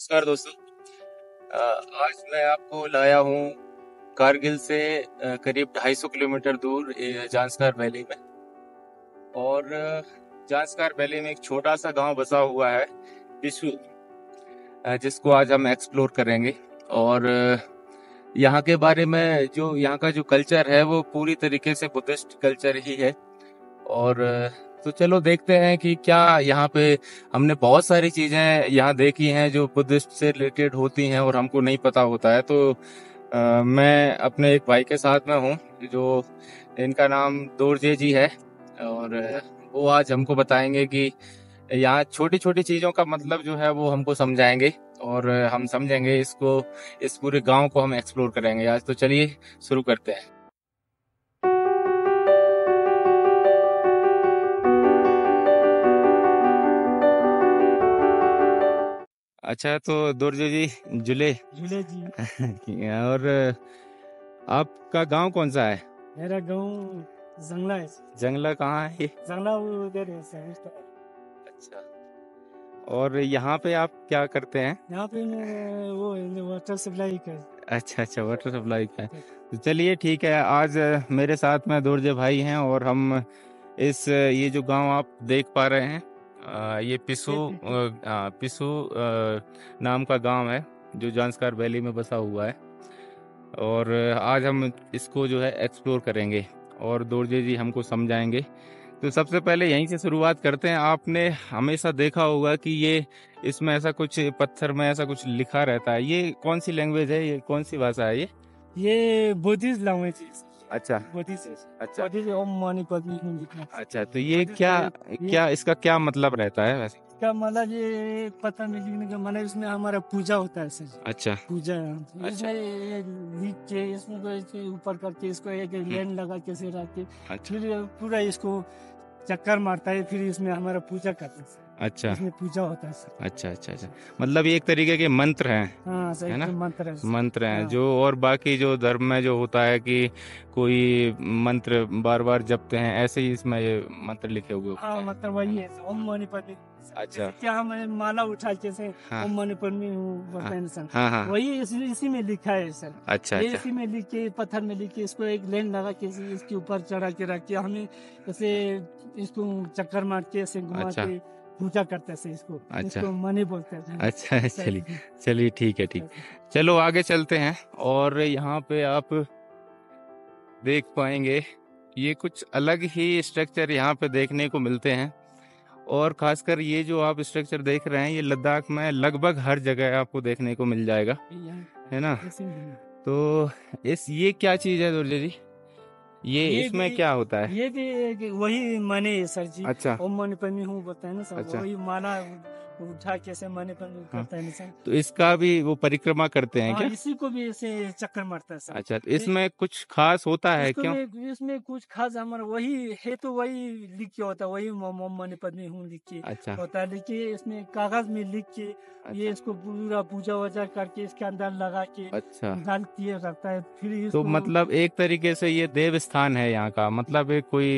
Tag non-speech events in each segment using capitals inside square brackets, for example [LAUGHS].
नमस्कार दोस्तों। आज मैं आपको लाया हूँ कारगिल से करीब 250 किलोमीटर दूर ए, जांस्कार वैली में। और जांस्कार वैली में एक छोटा सा गाँव बसा हुआ है अ, जिसको आज हम एक्सप्लोर करेंगे। और यहाँ के बारे में जो यहाँ का जो कल्चर है वो पूरी तरीके से बुद्धिस्ट कल्चर ही है। और तो चलो देखते हैं कि क्या यहाँ पे हमने बहुत सारी चीज़ें यहाँ देखी हैं जो बुद्धिस्ट से रिलेटेड होती हैं और हमको नहीं पता होता है। तो अ, मैं अपने एक भाई के साथ में हूँ जो इनका नाम दोरजे जी है और वो आज हमको बताएँगे कि यहाँ छोटी छोटी चीज़ों का मतलब जो है वो हमको समझाएँगे और हम समझेंगे इसको इस पूरे गाँव को हम एक्सप्लोर करेंगे। आज तो चलिए शुरू करते हैं। अच्छा तो दोरजे जी जुले झूले जी। [LAUGHS] और आपका गाँव कौन सा है? मेरा गाँव जंगला है। जंगला कहाँ है जंगला वो उधर है सर, अच्छा। और यहाँ पे आप क्या करते हैं? यहाँ पे मैं वो वाटर सप्लाई का। अच्छा अच्छा वाटर सप्लाई का है। तो चलिए ठीक है आज मेरे साथ में दोरजे भाई हैं और हम इस ये जो गाँव आप देख पा रहे हैं ये पिसू हाँ, पिसू नाम का गाँव है जो जानसकार वैली में बसा हुआ है। और आज हम इसको जो है एक्सप्लोर करेंगे और दोरजे जी हमको समझाएँगे। तो सबसे पहले यहीं से शुरुआत करते हैं। आपने हमेशा देखा होगा कि ये इसमें ऐसा कुछ पत्थर में ऐसा कुछ लिखा रहता है। ये कौन सी लैंग्वेज है? ये कौन सी भाषा है ये? ये बुद्धिस्ट लैंग्वेज अच्छा। अच्छा। बुद्धिस्ट ओम मणि पद्मी अच्छा तो ये क्या क्या इसका क्या मतलब रहता है वैसे? इसका मतलब ये पता नहीं लिखने का मतलब इसमें हमारा पूजा होता है सर। अच्छा। पूजा। अच्छा। लिख के इसमें ऊपर करके इसको एक लेन लगा के से रख के अच्छा। फिर पूरा इसको चक्कर मारता है फिर इसमें हमारा पूजा करते हैं। अच्छा। इसमें पूजा होता है सर अच्छा अच्छा अच्छा। मतलब एक तरीके के मंत्र हैं हाँ सर है ना? मंत्र है। मंत्र हैं हाँ। जो और बाकी जो धर्म में जो होता है कि कोई मंत्र बार बार जपते हैं ऐसे ही इसमें ये मंत्र लिखे हुए हाँ हैं। मतलब वही है ओम मणि पद्मी अच्छा। क्या हम माला उठा के से हाँ। ओम मणि पद्मी हूँ सर हाँ हाँ। वही इसी, इसी में लिखा है सर। अच्छा अच्छा। इसी में लिख के पत्थर में लिख के इसको एक लेन लगा के इसके ऊपर चढ़ा के रख के हमें ऐसे इसको चक्कर मार के ऐसे घुमा अच्छा। के पूजा करते हैं इसको। अच्छा। इसको मणि बोलते हैं। अच्छा चलिए चलिए ठीक है ठीक। चलो आगे चलते हैं और यहाँ पे आप देख पाएँगे ये कुछ अलग ही स्ट्रक्चर यहाँ पे देखने को मिलते हैं। और खासकर ये जो आप स्ट्रक्चर देख रहे हैं ये लद्दाख में लगभग हर जगह आपको देखने को मिल जाएगा है ना? तो इस ये क्या चीज़ है दुर्जे जी? ये, ये इसमें क्या होता है? ये भी वही मने सर जी। अच्छा। ओम मणि पद्मी हूँ बताए ना सर अच्छा। वही माला उठा के ऐसे पद्मी हाँ। करता है तो इसका भी वो परिक्रमा करते हैं हाँ, क्या? इसी को भी ऐसे चक्कर मारता है अच्छा तो इसमें कुछ खास होता है क्यों? इसमें कुछ खास हमारा वही है तो वही लिख के होता है वही मोम मणि पद्मी हूँ लिख के अच्छा। होता है। लेकिन इसमें कागज़ में लिख के ये अच्छा। इसको पूरा पूजा वजा करके इसके अंदर लगा के अच्छा। डाल किए रखता है फिर तो मतलब एक तरीके से ये देव स्थान है यहाँ का मतलब कोई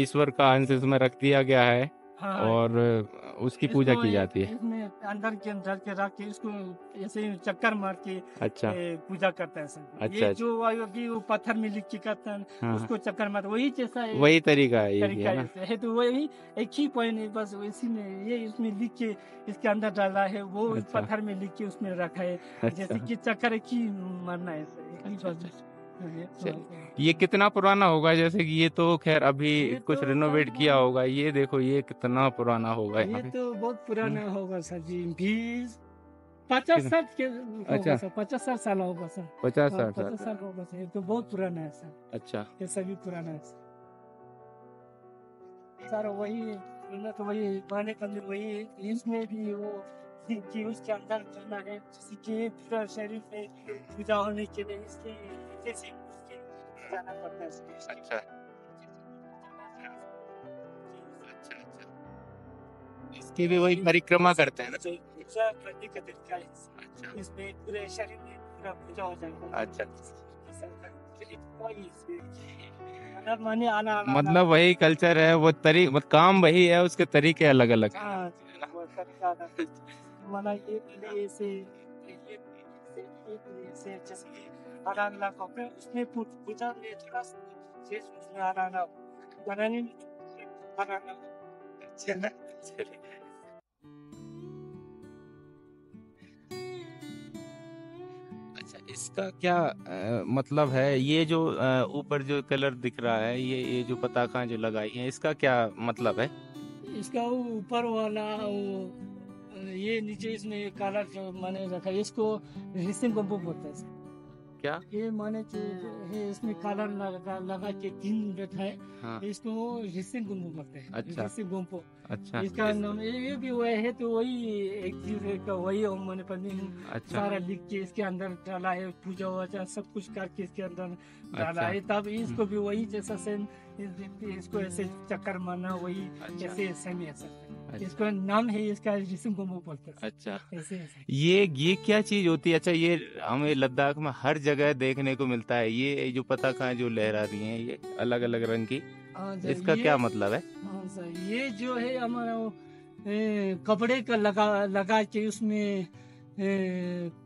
ईश्वर का अंश इसमें रख दिया गया है। हाँ, और उसकी पूजा की जाती है। इसमें अंदर के अंदर के रख के इसको ऐसे चक्कर मार के अच्छा। पूजा करता है सर अच्छा, ये अच्छा। जो की वो पत्थर में लिख के करता है हाँ उसको चक्कर मार वही जैसा है वही तरीका है तरीका है है है तो वही एक ही पॉइंट है बस इसी में ये इसमें लिख के इसके अंदर डाला है वो अच्छा। पत्थर में लिख के उसमें रखा है। जैसे अच्छा कि चक्कर एक ही मारना है सर एक ही। ये चलिए। तो- ये कितना पुराना होगा? जैसे कि ये तो खैर अभी ये कुछ तो रिनोवेट किया होगा। ये देखो ये कितना पुराना होगा ये तो बहुत पुराना हम्म। होगा सर जी। बीस पचास? साठ के अच्छा। सर पचास साठ साल होगा सर। पचास हाँ, साठ पचास साल होगा सर। ये तो बहुत पुराना है सर। अच्छा। ये सभी पुराना है सर। सर वही तो वही माने का वही इसमें भी वो कि उसके अंदर जाना है जैसे कि पूरा शरीर में पूजा होने के लिए इसके जैसे उसके जाना पड़ता है अच्छा। अच्छा अच्छा। इसकी भी वही परिक्रमा करते हैं ना? पूजा करने का तरीका है। अच्छा। इसमें पूरे शरीर में पूरा पूजा हो जाएगा अच्छा। मतलब माने आना आना मतलब वही कल्चर है वो तरी काम वही है उसके तरीके अलग अलग मला जैसे हरा उसमें पूजा में थोड़ा शेष उसमें हरा बनाने में हरा। अच्छा इसका क्या अ, मतलब है? ये जो ऊपर जो कलर दिख रहा है ये ये जो पताका जो लगाई है इसका क्या मतलब है? इसका ऊपर वाला वो ये नीचे इसमें काला जो मैंने रखा है इसको रिसिंग बम्बू बोलते हैं। क्या? ये माने जो है इसमें काला लगा लगा के तीन रखा है। हाँ। इसको रिसिंग गुम्बू बोलते हैं। अच्छा। रिसिंग गुम्बू अच्छा। इसका नाम ये ये भी वही है तो वही एक चीज़ का वही हम मैंने पन्नी अच्छा। सारा लिख के इसके अंदर डाला है पूजा वूजा सब कुछ करके इसके अंदर डाला अच्छा। है। तब इसको भी वही जैसा सेम इसको ऐसे चक्कर मारना वही अच्छा। ऐसे सेम ऐसा। इसका नाम है इसका जिसम को बोलते हैं। अच्छा। ऐसे ऐसे। ये ये क्या चीज़ होती है? अच्छा ये हमें लद्दाख में हर जगह देखने को मिलता है। ये जो पताका जो लहरा रही है ये अलग अलग रंग की हाँ, इसका क्या मतलब है? हाँ ये जो है हमारा कपड़े का लगा लगा के उसमें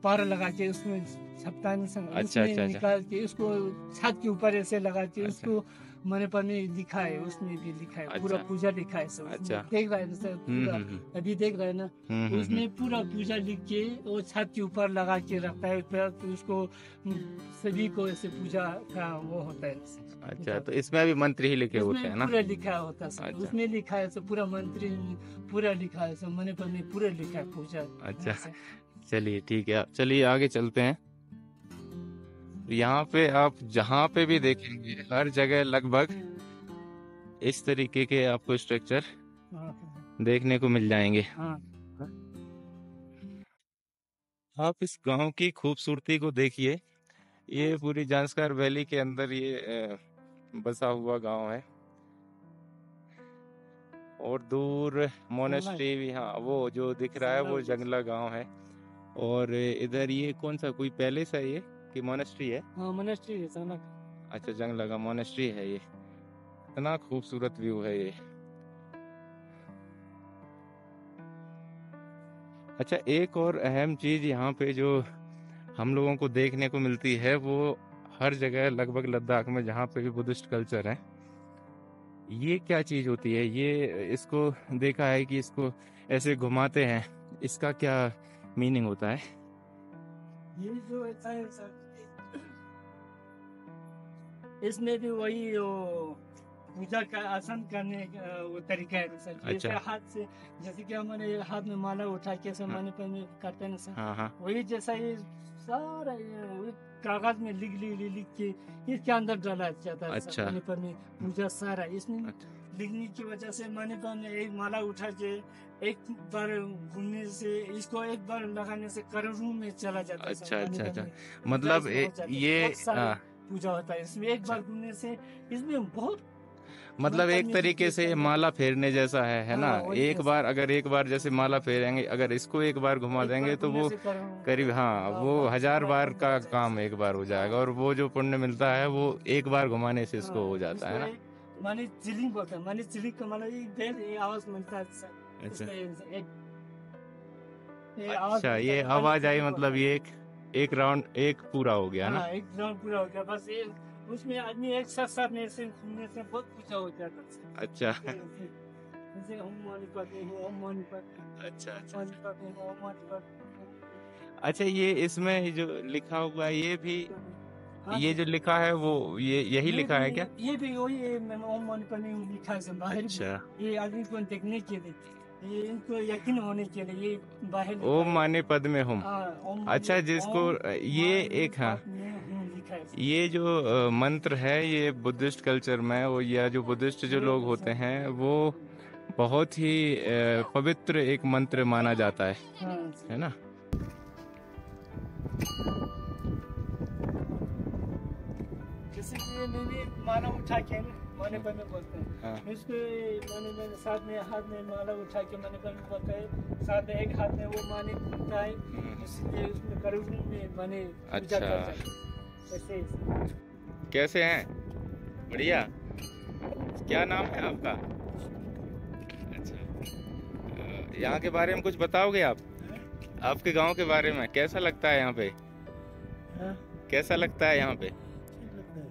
पार लगा के उसमें छपतान से अच्छा, अच्छा, अच्छा। निकाल के उसको छत के ऊपर ऐसे लगा के अच्छा। उसको मैंने पर में लिखा है। उसने भी लिखा है पूरा अच्छा। पूजा लिखा है सब अच्छा। देख रहा है ना सर हम्म पूरा। हम्म हम्म, अभी देख रहे हैं ना हम्म, पूरा पूजा लिख के वो छत के ऊपर लगा के रखता है फिर तो उसको सभी को ऐसे पूजा का वो होता है। अच्छा तो इसमें भी मंत्री ही लिखे होते हैं ना? पूरा लिखा होता है अच्छा। उसमें लिखा है सब पूरा मंत्री पूरा लिखा है सब मैंने पर में पूरा लिखा है पूजा। अच्छा। चलिए ठीक है। चलिए आगे चलते हैं। यहाँ पे आप जहाँ पे भी देखेंगे हर जगह लगभग इस तरीके के आपको स्ट्रक्चर देखने को मिल जाएँगे। हाँ। आप इस गाँव की खूबसूरती को देखिए। ये पूरी जानसकार वैली के अंदर ये बसा हुआ गाँव है। और दूर मोनेस्ट्री भी हाँ वो जो दिख रहा है वो जंगला गाँव है। और इधर ये कौन सा कोई पैलेस है ये? कि मोनेस्ट्री है? हाँ मोनेस्ट्री है सोना अच्छा जंगला का मोनेस्ट्री है ये। इतना खूबसूरत व्यू है ये। अच्छा एक और अहम चीज़ यहाँ पे जो हम लोगों को देखने को मिलती है वो हर जगह लगभग लद्दाख में जहाँ पे भी बुद्धिस्ट कल्चर है ये क्या चीज़ होती है? ये इसको देखा है कि इसको ऐसे घुमाते हैं इसका क्या मीनिंग होता है? ये जो ऐसा है सर इसमें भी वही वो पूजा का आसन करने का वो तरीका है सर अच्छा। जैसे। हाथ से जैसे कि हमारे हाथ में माला उठा के हाँ। माने पर में करते हैं सर हाँ हाँ वही जैसा ये सारा ये कागज़ में लिख लिख लिख के इसके अंदर डाला जाता है अच्छा। माने पर में पूजा सारा इसमें अच्छा लिखने की वजह से माने पर में एक माला उठा के एक बार घूमने से इसको एक बार लगाने से करोड़ों में चला जाता है अच्छा, अच्छा, अच्छा। मतलब ए- ये हाँ, पूजा होता है इसमें। एक बार घूमने से इसमें बहुत मतलब एक तरीके से माला फेरने जैसा है है ना? हाँ, एक बार अगर एक बार जैसे माला फेरेंगे अगर इसको एक बार घुमा देंगे तो वो करीब हाँ हाँ, वो हज़ार बार का काम एक बार हो जाएगा और वो जो पुण्य मिलता है वो एक बार घुमाने से इसको हाँ, हो जाता है ना? माने चिलिंग बोलते हैं माने चिलिंग का मतलब ये देर ये आवाज़ मिलता है अच्छा। ये- एक ये आवाज़ अच्छा ये आवाज़ आई मतलब ये एक एक राउंड एक पूरा हो गया ना? हाँ एक राउंड पूरा हो गया। बस ये उसमें आदमी एक साथ साथ में ऐसे घूमने से बहुत पूजा हो जाता है अच्छा [LAUGHS] जैसे हम मानी पढ़ते हैं हम मानी पढ़ते अच्छा अच्छा मानी पढ़ते हैं हम मानी पढ़ते अच्छा ये इसमें जो लिखा हुआ है ये भी हाँ, ये जो। लिखा है वो ये यही लिखा है क्या? ये भी वही ओम लिखा है अच्छा। ये आदमी को देखने के लिए ये इनको यकीन होने के लिए ये बाहर ओम माने पद में हम हाँ, अच्छा, जिसको, ये एक, हाँ। हूँ है ये जो मंत्र है ये बुद्धिस्ट कल्चर में वो या जो बुद्धिस्ट जो लोग होते हैं वो बहुत ही पवित्र एक मंत्र माना जाता है। हाँ, है ना? माला उठा के माने पर में बोलते हैं। हाँ, इसको मैंने मेरे साथ में हाथ में माला उठा के मैंने पर में बोलता है। साथ में एक हाथ में वो माने घूमता है हम्म, इसलिए उसमें करोड़ों में माने अच्छा। है। ऐसे ऐसे कैसे हैं? बढ़िया? क्या नाम है आपका? अच्छा। यहाँ के बारे में कुछ बताओगे आप? आपके गाँव के बारे में कैसा लगता है यहाँ पे? हाँ, कैसा लगता है यहाँ पे?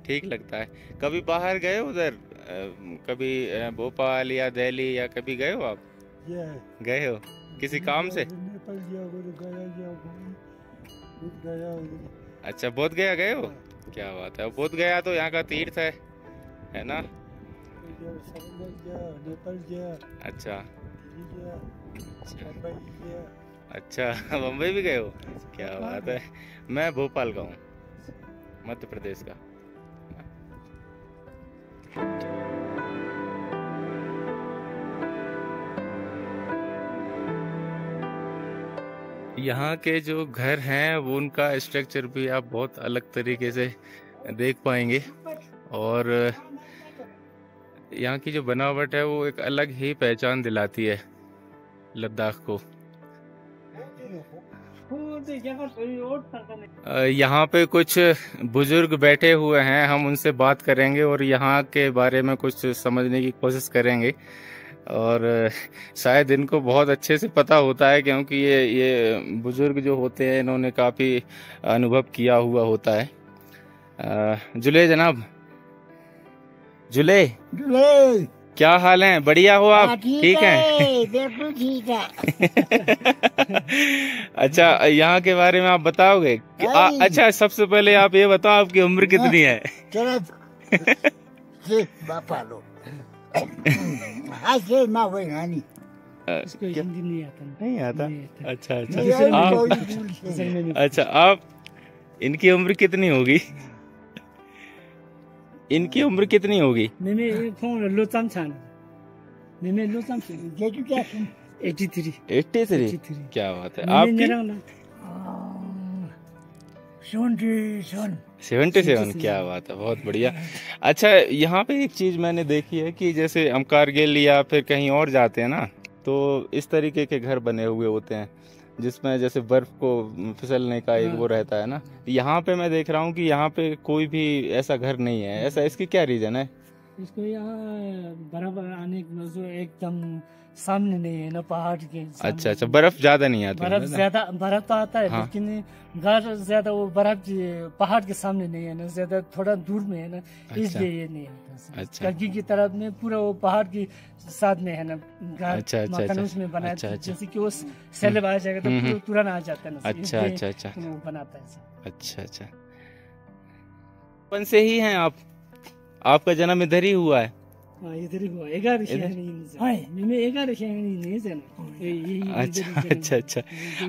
ठीक लगता है। कभी बाहर गए हो उधर कभी भोपाल या दिल्ली या कभी गए हो आप? गए हो? किसी काम से? अच्छा बोध गया गए हो? क्या बात है। बोध गया तो यहाँ का तीर्थ है है ना? अच्छा। अच्छा। मुंबई अच्छा [LAUGHS] बम्बई भी गए हो? क्या बात है। मैं भोपाल का हूँ मध्य प्रदेश का। यहाँ के जो घर हैं, वो उनका स्ट्रक्चर भी आप बहुत अलग तरीके से देख पाएँगे। और यहाँ की जो बनावट है, वो एक अलग ही पहचान दिलाती है लद्दाख को। यहाँ पे कुछ बुज़ुर्ग बैठे हुए हैं, हम उनसे बात करेंगे और यहाँ के बारे में कुछ समझने की कोशिश करेंगे। और शायद इनको बहुत अच्छे से पता होता है क्योंकि ये ये बुज़ुर्ग जो होते हैं इन्होंने काफ़ी अनुभव किया हुआ होता है। जुले जनाब। जुले। जुले। क्या हाल है? बढ़िया हो आप? ठीक है? बिल्कुल ठीक है। [LAUGHS] अच्छा यहाँ के बारे में आप बताओगे? आ, अच्छा सबसे पहले आप ये बताओ आपकी उम्र कितनी है? चलो। [LAUGHS] [LAUGHS] से बापा लो हाँ से माँ वही नानी इसको हिंदी नहीं आता नहीं आता अच्छा अच्छा आप। अच्छा आप इनकी उम्र कितनी होगी इनकी उम्र कितनी होगी मैंने फ़ोन लोचम छान मैंने लोचम छान तो क्या 83 83 क्या बात है मैंने सेवेंटी सेवन। क्या बात है बहुत बढ़िया। अच्छा यहाँ पे एक चीज़ मैंने देखी है कि जैसे हम कारगिल या फिर कहीं और जाते हैं ना तो इस तरीके के घर बने हुए होते हैं जिसमें जैसे बर्फ़ को फिसलने का एक वो रहता है ना। यहाँ पे मैं देख रहा हूँ कि यहाँ पे कोई भी ऐसा घर नहीं है। ऐसा इसकी क्या रीजन है? इसको यहाँ बराबर आने एकदम सामने नहीं है ना पहाड़ के अच्छा अच्छा बर्फ़ ज़्यादा नहीं आती बर्फ़ ज़्यादा बर्फ़ तो आता है हाँ। लेकिन घर ज़्यादा वो बर्फ़ पहाड़ के सामने नहीं है ना ज़्यादा थोड़ा दूर में है ना इसलिए ये नहीं आता अच्छा। कगी की तरफ़ में पूरा वो पहाड़ के साथ में है ना घर अच्छा, अच्छा, अच्छा। उसमें बनाया अच्छा, अच्छा। जैसे कि वो सैलब आ जाएगा तो हम्म, हम्म। तुरंत आ जाता है ना अच्छा अच्छा अच्छा बनाता है अच्छा अच्छा बचपन से ही हैं आप आपका जन्म इधर ही हुआ है। हाँ, इधर ही हुआ हाँ। ही। अच्छा अच्छा। अच्छा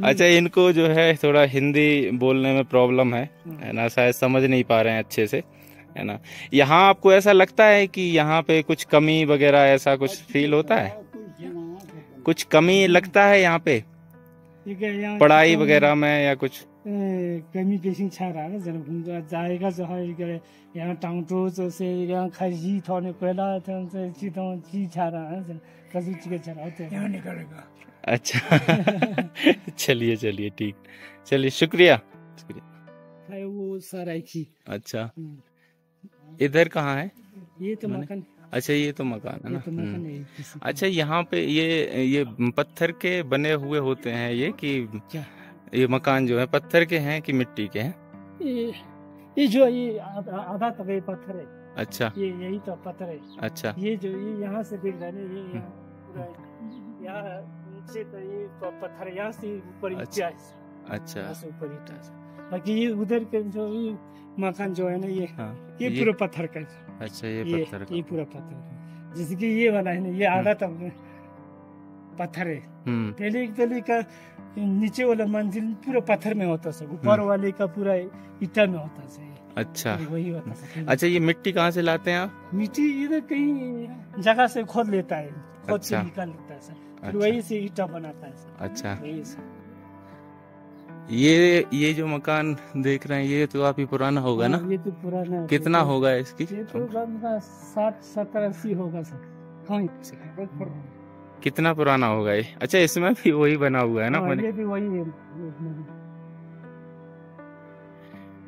अच्छा इनको जो है थोड़ा हिंदी बोलने में प्रॉब्लम है है। ना? शायद समझ नहीं पा रहे हैं अच्छे से है ना? यहाँ आपको ऐसा लगता है कि यहाँ पे कुछ कमी वगैरह ऐसा कुछ फील होता है? कुछ कमी लगता है यहाँ पे? पढ़ाई वगैरह में या कुछ? कमी पेशी छ रहा है जन घूमगा जाएगा जो है कि यहाँ टाउटो जो से यहाँ खरी थोने कोयला से चीतों ची छ रहा है जन। चीज़ छ रहा है। यहाँ निकलेगा। अच्छा। [LAUGHS] चलिए चलिए ठीक। चलिए शुक्रिया। शुक्रिया। है वो सारा की। अच्छा। इधर कहाँ है? ये तो मकान। अच्छा ये तो मकान है ना। तो हम्म। मकान है अच्छा यहाँ पे ये ये पत्थर के बने हुए होते हैं ये कि क्या? ये मकान जो है पत्थर के हैं कि मिट्टी के हैं? ये ये जो ये आधा तक ये पत्थर है। अच्छा। ये यही तो पत्थर है। अच्छा। ये जो ये यहाँ से दिख रहा है ये यहाँ नीचे तो ये तो पत्थर यहाँ से ऊपर अच्छा। ईटा अच्छा। से ऊपर ईटा बाकी ये उधर के जो ये मकान जो है ना ये हाँ। ये ये- पूरा पत्थर का अच्छा ये पत्थर ये पूरा पत्थर जैसे कि ये वाला है ना ये आधा तक पत्थर। है हम्म। पहले पहले का नीचे वाला मंजिल पूरा पत्थर में होता है ऊपर वाले का पूरा ईटा में होता है अच्छा। वही होता है अच्छा ये मिट्टी कहाँ से लाते हैं आप? मिट्टी इधर कहीं जगह से खोद लेता है। खोद से अच्छा। निकाल लेता है सर। फिर अच्छा। वही से ईटा बनाता है सर। अच्छा। वही ये ये जो मकान देख रहे हैं ये तो काफ़ी पुराना होगा ना? हाँ, ये तो पुराना है। कितना होगा इसकी? ये तो साठ सत्तर अस्सी होगा सर। हाँ है। कितना पुराना होगा ये? अच्छा इसमें भी वही बना हुआ है ना हाँ, मैंने ये भी वही है।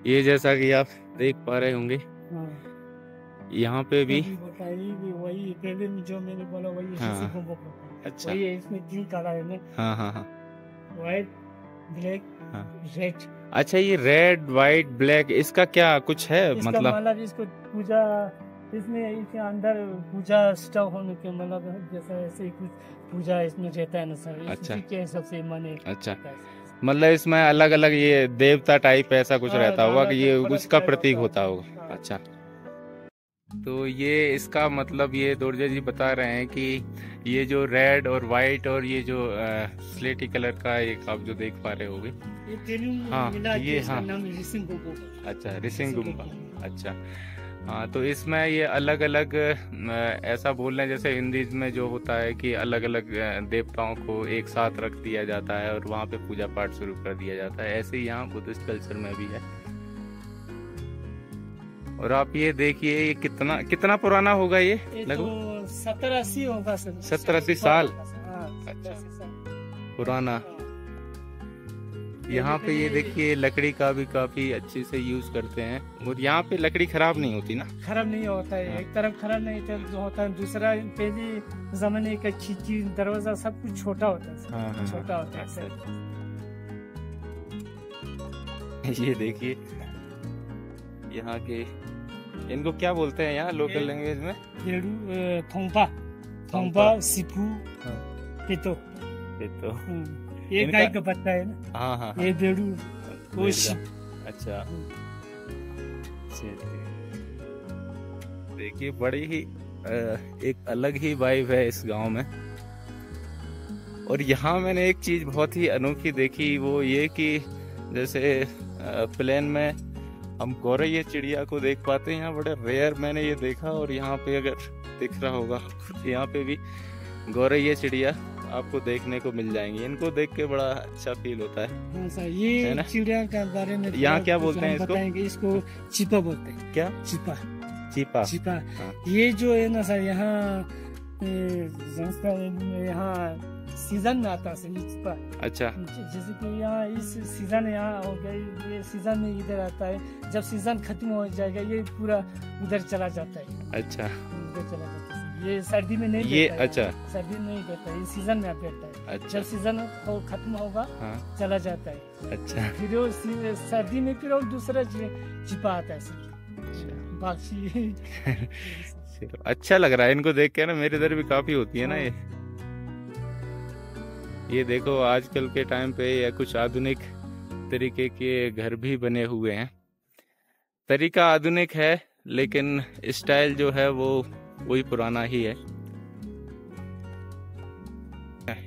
ये जैसा कि आप देख पा रहे होंगे हाँ, यहाँ पे भी ये बताइए वही पहले जो मैंने बोला वही हाँ। अच्छा। वही है इसमें तीन कलर है। ना हाँ हाँ हाँ। व्हाइट ब्लैक हाँ। रेड अच्छा ये रेड व्हाइट ब्लैक इसका क्या कुछ है? इसका मतलब मतलब इसको पूजा इसमें इसके अंदर पूजा स्टव होने के मतलब जैसे ऐसे ही कुछ पूजा इसमें रहता है ना सर? अच्छा। के हिसाब से माने अच्छा। मतलब इसमें अलग अलग ये देवता टाइप ऐसा कुछ हाँ, रहता होगा कि ये उसका प्रतीक होता होगा। हाँ। अच्छा। तो ये इसका मतलब ये दुर्जा जी बता रहे हैं कि ये जो रेड और वाइट और ये जो आ, स्लेटी कलर का एक आप जो देख पा रहे होगे। ये हाँ, ये हाँ। अच्छा रिसिंग गुम्बा। गुम्बा। अच्छा। हाँ तो इसमें ये अलग अलग ऐसा बोल रहे हैं जैसे हिंदी में जो होता है कि अलग अलग देवताओं को एक साथ रख दिया जाता है और वहाँ पे पूजा पाठ शुरू कर दिया जाता है ऐसे ही यहाँ बुद्धिस्ट कल्चर में भी है और आप ये देखिए ये कितना कितना पुराना होगा ये ये लगभग तो सत्तर अस्सी होगा सर 70-80 साल? अच्छा। पुराना। यहाँ पे ये देखिए लकड़ी का भी काफ़ी अच्छे से यूज़ करते हैं। और यहाँ पे लकड़ी खराब नहीं होती ना? खराब नहीं होता है। हाँ। एक तरफ़ खराब नहीं जो होता है दूसरा पहले जमाने का खिड़की दरवाज़ा सब कुछ छोटा होता है हाँ, हाँ, छोटा होता है। ये देखिए यहाँ के इनको क्या बोलते हैं यहाँ लोकल लैंग्वेज में? थोंपा थोंपा। सिपू हाँ। पितो इनका- गाय का बच्चा है ना? हाँ हाँ हाँ। ये बेड़ू। अच्छा। देखिए बड़ी ही एक अलग ही वाइब है इस गाँव में। और यहाँ मैंने एक चीज़ बहुत ही अनोखी देखी वो ये कि जैसे प्लेन में हम गौरैया चिड़िया को देख पाते हैं यहाँ बड़े रेयर मैंने ये देखा और यहाँ पे अगर दिख रहा होगा यहाँ पे भी गौरैया चिड़िया। आपको देखने को मिल जाएँगी। इनको देख के बड़ा अच्छा फील होता है। हाँ सर ये चिड़िया के बारे में यहाँ क्या बोलते हैं इसको? बताएँगे इसको चिपा बोलते हैं। क्या? चिपा। चीपा। चिपा। हाँ। ये जो है ना सर यहाँ यहाँ सीज़न में आता है चिपा। अच्छा। जैसे कि यहाँ इस सीज़न यहाँ हो गया ये सीज़न में इधर आता है। जब सीज़न खत्म हो जाएगा ये पूरा उधर चला जाता है। अच्छा। उधर चला जाता है। ये सर्दी में नहीं ये- अच्छा। सर्दी में नहीं बैठता है ये सीज़न में बैठता है। अच्छा। जब सीज़न हो खत्म होगा हाँ। चला जाता है। अच्छा। फिर वो सर्दी में फिर वो दूसरा चिपा आता है अच्छा। बाकी [LAUGHS] अच्छा लग रहा है इनको देख के ना मेरे इधर भी काफ़ी होती है ना ये। ये देखो आजकल के टाइम पे या कुछ आधुनिक तरीके के घर भी बने हुए हैं। तरीका आधुनिक है लेकिन स्टाइल जो है वो वही पुराना ही है।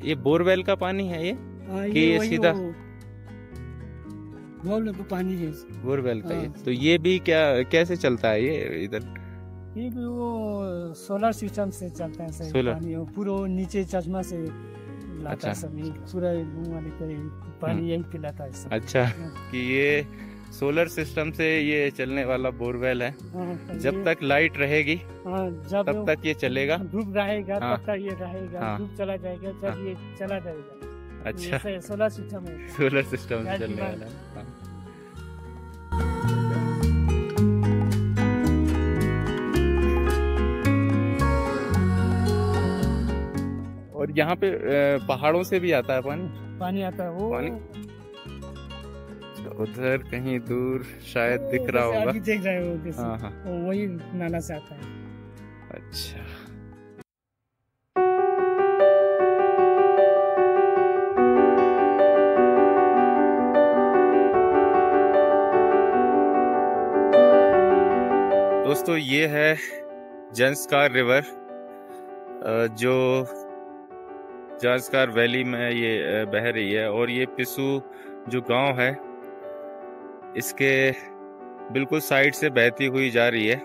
ये बोरवेल का पानी है ये? हाँ, कि ये सीधा- बहुत लोग पानी है। बोरवेल का ये। हाँ। तो ये भी क्या कैसे चलता है ये इधर? ये भी वो सोलर सिस्टम से चलता है सर सोलर। पानी। वो पूरा नीचे चश्मा से लाता अच्छा। है सब पूरा को पानी यही पिलाता है अच्छा हाँ। कि ये सोलर सिस्टम से ये चलने वाला बोरवेल है। हाँ, जब तक लाइट रहेगी हाँ, जब तब तक ये चलेगा। धूप रहेगा हाँ। तब तक ये रहेगा। धूप चला जाएगा जब। ये चला जाएगा। अच्छा। सोलर सिस्टम है। सोलर सिस्टम से चलने वाला हाँ। और यहाँ पे पहाड़ों से भी आता है पानी? पानी आता है वो। पानी? उधर कहीं दूर शायद वो दिख रहा होगा। अभी देख रहे हो हाँ हाँ। वही नाला से आता है। अच्छा। दोस्तों ये है जंसकार रिवर जो जंसकार वैली में ये बह रही है। और ये पिसू जो गाँव है इसके बिल्कुल साइड से बहती हुई जा रही है।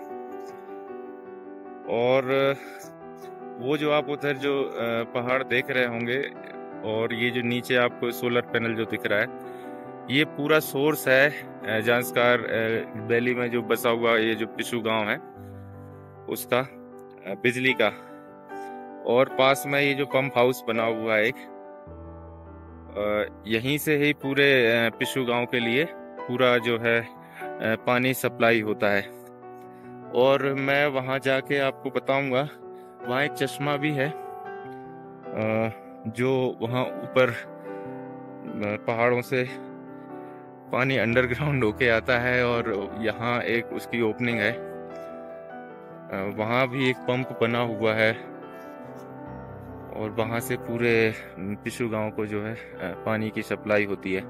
और वो जो आप उधर जो पहाड़ देख रहे होंगे, और ये जो नीचे आपको सोलर पैनल जो दिख रहा है, ये पूरा सोर्स है जांसकार वैली में जो बसा हुआ ये जो पिशु गाँव है, उसका बिजली का। और पास में ये जो पंप हाउस बना हुआ है एक यहीं से ही पूरे पिशु गाँव के लिए पूरा जो है पानी सप्लाई होता है। और मैं वहाँ जाके आपको बताऊँगा, वहाँ एक चश्मा भी है जो वहाँ ऊपर पहाड़ों से पानी अंडरग्राउंड होके आता है और यहाँ एक उसकी ओपनिंग है। वहाँ भी एक पंप बना हुआ है और वहाँ से पूरे पिशु गाँव को जो है पानी की सप्लाई होती है।